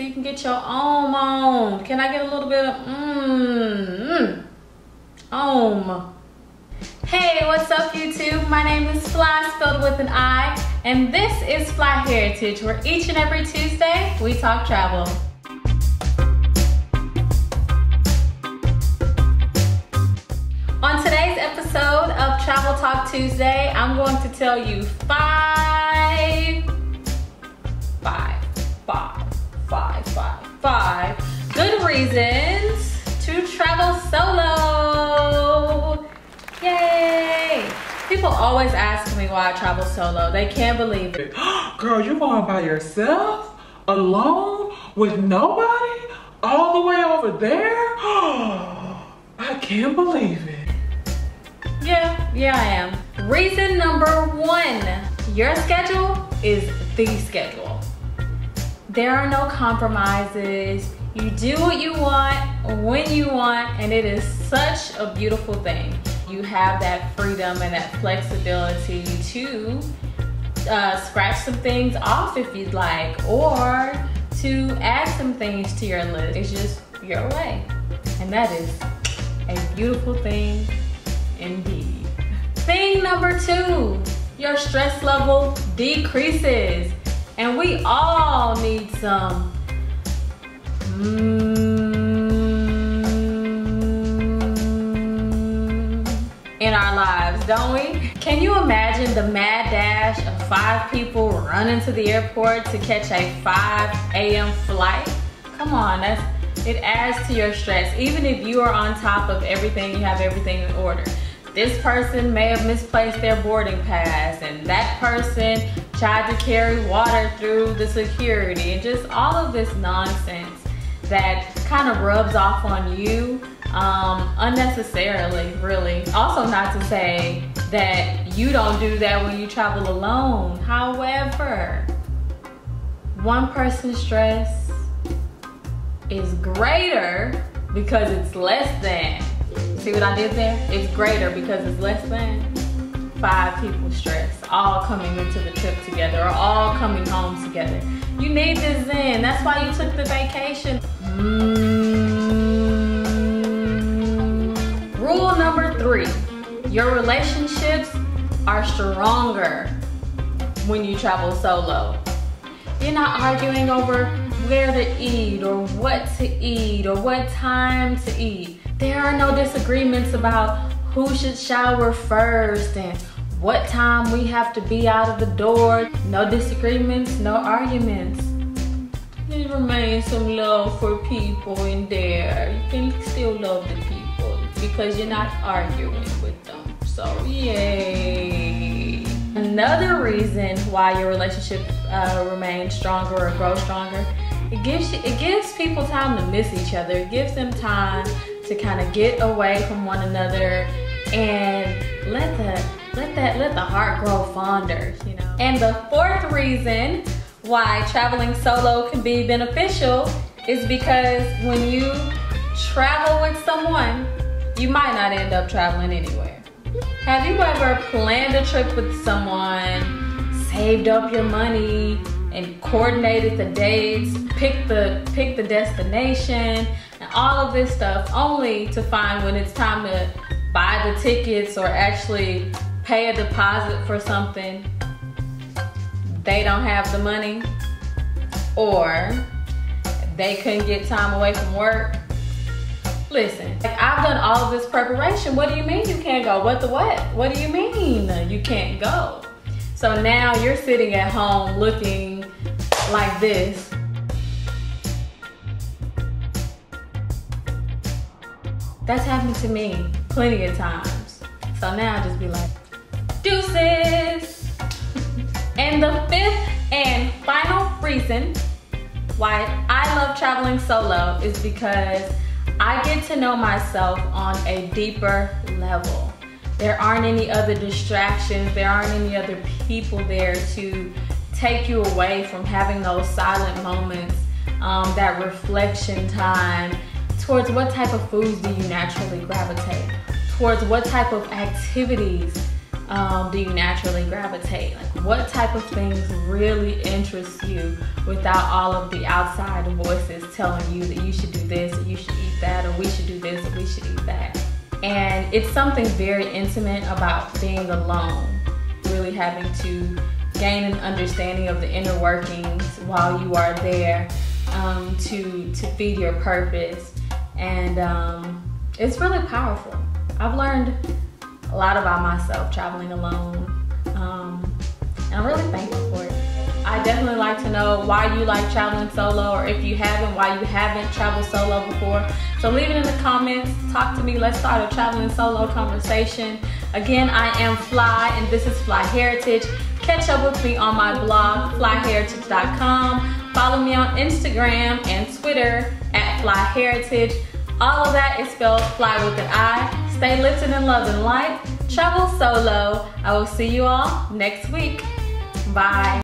So you can get your own on. Can I get a little bit of mmm, om? Hey, what's up YouTube? My name is Fli, spelled with an I, and this is FLI Heritage, where each and every Tuesday, we talk travel. On today's episode of Travel Talk Tuesday, I'm going to tell you five, five, five, five, five, five good reasons to travel solo. Yay! People always ask me why I travel solo. They can't believe it. Girl, you going by yourself? Alone? With nobody? All the way over there? I can't believe it. Yeah, yeah, I am. Reason number one your schedule is the schedule. There are no compromises. You do what you want when you want, and it is such a beautiful thing. You have that freedom and that flexibility to uh, scratch some things off if you'd like, or to add some things to your list. It's just your way. And that is a beautiful thing indeed. Thing number two, your stress level decreases. And we all need some mm, in our lives, don't we? Can you imagine the mad dash of five people running to the airport to catch a 5 a.m. flight? Come on, that's it adds to your stress. Even if you are on top of everything, you have everything in order. This person may have misplaced their boarding pass, and that person tried to carry water through the security, and just all of this nonsense that kind of rubs off on you um, unnecessarily, really. Also, not to say that you don't do that when you travel alone. However, one person's stress is greater because it's less than. See what I did there? It's greater because it's less than five people stress all coming into the trip together or all coming home together. You need this in. That's why you took the vacation. Mm. Rule number three, your relationships are stronger when you travel solo. You're not arguing over where to eat or what to eat or what time to eat. There are no disagreements about who should shower first and what time we have to be out of the door. No disagreements, no arguments. There remains some love for people in there. You can still love the people because you're not arguing with them. So, yay. Another reason why your relationship uh, remains stronger or grows stronger, it gives you, it gives people time to miss each other. It gives them time to kind of get away from one another and let the let that let the heart grow fonder, you know. And the fourth reason why traveling solo can be beneficial is because when you travel with someone, you might not end up traveling anywhere. Have you ever planned a trip with someone, saved up your money, and coordinated the dates, picked the picked the destination, and all of this stuff, only to find when it's time to buy the tickets or actually pay a deposit for something, they don't have the money, or they couldn't get time away from work. Listen, like I've done all of this preparation. What do you mean you can't go? What the what? What do you mean you can't go? So now you're sitting at home looking like this. That's happened to me plenty of times. So now I just be like, deuces. and the fifth and final reason why I love traveling solo is because I get to know myself on a deeper level. There aren't any other distractions, there aren't any other people there to take you away from having those silent moments, um, that reflection time, towards what type of foods do you naturally gravitate, towards what type of activities um, do you naturally gravitate? Like, what type of things really interest you without all of the outside voices telling you that you should do this, or you should eat that, or we should do this, or we should eat that? And it's something very intimate about being alone, really having to gain an understanding of the inner workings while you are there um, to to feed your purpose, and um, it's really powerful. I've learned a lot about myself traveling alone, um, and I'm really thankful for it. I definitely like to know why you like traveling solo, or if you haven't, why you haven't traveled solo before. So leave it in the comments. Talk to me. Let's start a traveling solo conversation. Again, I am Fli, and this is FLI Heritage. Catch up with me on my blog, fliheritage.com. Follow me on Instagram and Twitter at FLI Heritage. All of that is spelled fly with an I. Stay lifted in love and light. Travel solo. I will see you all next week. Bye.